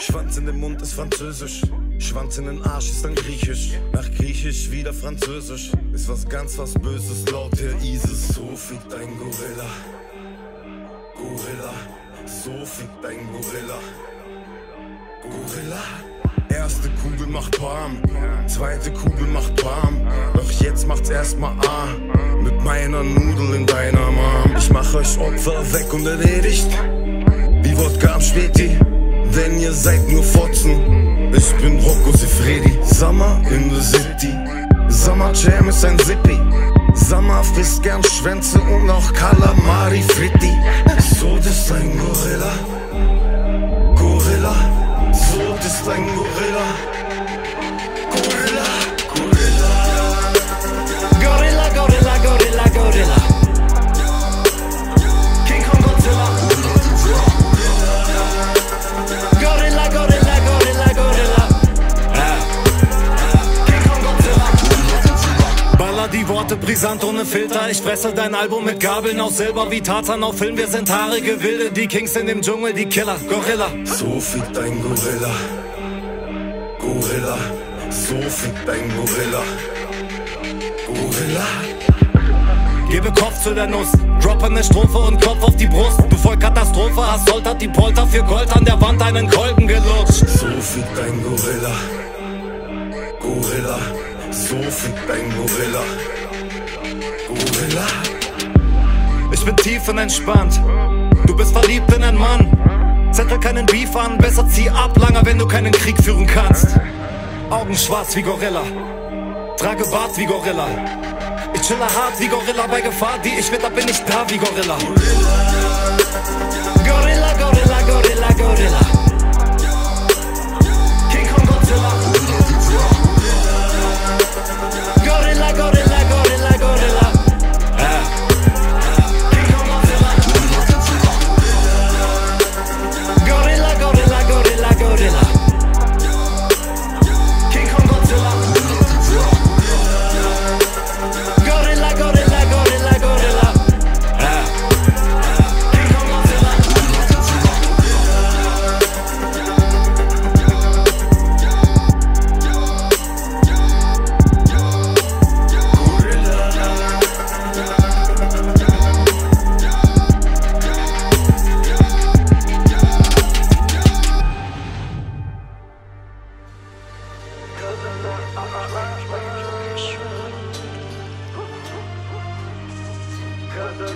Schwanz in den Mund ist Französisch. Schwanz in den Arsch ist dann Griechisch. Nach Griechisch wieder Französisch. Ist was ganz was Böses laut der ISIS. So fickt ein Gorilla. Gorilla. So fickt ein Gorilla. Gorilla. Erste Kugel macht Bam, zweite Kugel macht Bam. Doch jetzt macht's erstmal A. Mit meiner Nudel in deiner Mom. Ich mach euch Opfer weg und erledigt. Wie Wodka am Späti. Denn ihr seid nur Fotzen. Ich bin Rocco Sifredi. Summer in the City. Summer Jam ist ein Zippy. Summer frisst gern Schwänze und auch Calamari Fritti. So, das ist ein. Gorilla. Baller die Worte brisant ohne Filter. Ich fresse dein Album mit Gabeln aus Silber wie Tarzan auf Film. Wir sind haarige Wilde, die Kings in dem Dschungel, die Killer. Gorilla. So fickt ein Gorilla. Gorilla. So fickt ein Gorilla. Gorilla. Gebe Kopf zu der Nuss, droppe ne Strophe und Kopf auf die Brust. Du voll Katastrophe, hast Soldat die Polter für Gold an der Wand einen Kolben gelutscht. So fickt ein Gorilla. Gorilla. So fickt ein Gorilla. Gorilla. Ich bin tiefenentspannt, du bist verliebt in einen Mann. Zettel keinen Beef an, besser zieh ab, langer, wenn du keinen Krieg führen kannst. Augen schwarz wie Gorilla, trage Bart wie Gorilla. Ich chille hart wie Gorilla bei Gefahr, die ich mit, da bin ich da wie Gorilla. Gorilla, Ein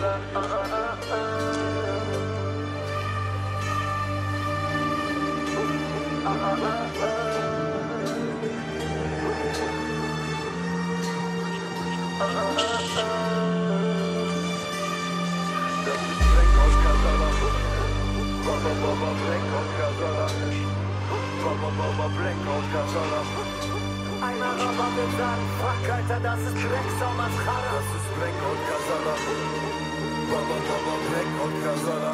Araber wird sagen, fuck Alter, das ist Drecksau Mascara. Das ist Black und Kasala. Baba Baba Black und Kasala.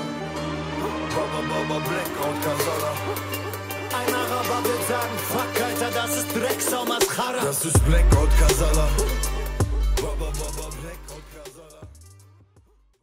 Baba Baba Black und Kasala. Ein Araber wird sagen, fuck Alter, das ist Drecksau Mascara. Das ist Black und Kasala.